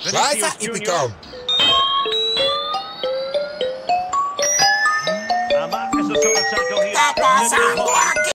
Schweizer e Picão. Tá, tá.